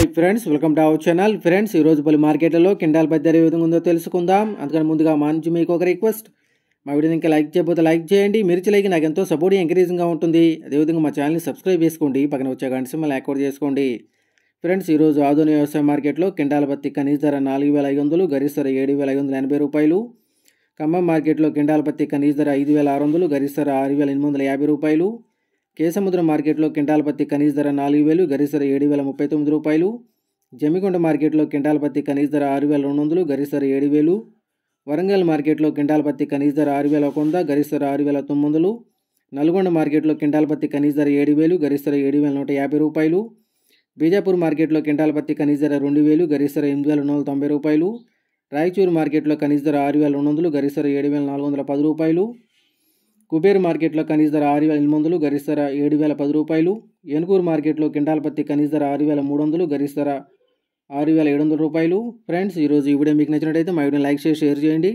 Hi friends welcome to our channel friends ఈరోజు పలు మార్కెట్లలో కిండాల్ బద్దెర ఏ విధంగా ఉందో తెలుసుకుందాం. అందుకని ముందుగా మా నుంచి మీకు ఒక రిక్వెస్ట్ మా వీడియోని ఇంకా లైక్ చేయబోతే లైక్ చేయండి. మీరు లైక్ నాకు ఎంతో సపోర్ట్ ఎంకరేజింగ్గా ఉంటుంది. అదేవిధంగా మా ఛానల్ని సబ్స్క్రైబ్ చేసుకోండి. పక్కన వచ్చే గంట సింబల్ యాక్టివేట్ చేసుకోండి. ఫ్రెండ్స్ ఈరోజు ఆధునిక వ్యవసాయ మార్కెట్లో కిండాల పత్తి కనీస ధర నాలుగు వేల ఐదు వందలు గరిష్ట ధర ఏడు వేల ఐదు వందల ఎనభై రూపాయలు. ఖమ్మం మార్కెట్లో కిండాల పత్తి కనీస ధర ఐదు వేల ఆరు వందలు గరిష్ట ధర ఆరు వేల ఎనిమిది వందల యాభై రూపాయలు. కేసముద్రం మార్కెట్లో క్వింటాల్ పత్తి కనీస ధర నాలుగు వేలు గరిష్ట ధర ఏడు వేల ముప్పై తొమ్మిది రూపాయలు జమ్మికొండ మార్కెట్లో క్వింటాల్ పత్తి కనీస ధర ఆరు వేల రెండు వందలు గరిష్ట ధర ఏడు వేలు వరంగల్ మార్కెట్లో క్వింటాల్ పత్తి కనీస ధర ఆరు వేల ఒక వంద గరిష్ట ధర ఆరు వేల తొమ్మిది వందలు నల్గొండ మార్కెట్లో క్వింటాల్ పత్తి కనీస ధర ఏడు వేలు గరిష్ట ధర ఏడు వేల నూట యాభై రూపాయలు బీజాపూర్ మార్కెట్లో క్వింటాల్ పత్తి కనీస ధర రెండు వేలు గరిష్ట ధర ఎనిమిది వేల రెండు వందల తొంభై రూపాయలు రాయచూరు మార్కెట్లో కనీస ధర ఆరు వేల రెండు వందలు గరిష్ట ధర ఏడు వేల నాలుగు వందల పది రూపాయలు కుబేర్ మార్కెట్లో కనీస ధర ఆరు వేల ఎనిమిది వందలు గరిష్ట ధర ఏడు వేల పది రూపాయలు. ఎనుకూరు మార్కెట్లో కింటాల్ పత్తి కనీస ధర ఆరు వేల మూడు వందలు గరిష్ట ధర ఆరు వేల ఏడు వందల రూపాయలు. ఫ్రెండ్స్ ఈరోజు ఈ వీడియో మీకు నచ్చినట్టయితే మా వీడియో లైక్ చేసి షేర్ చేయండి.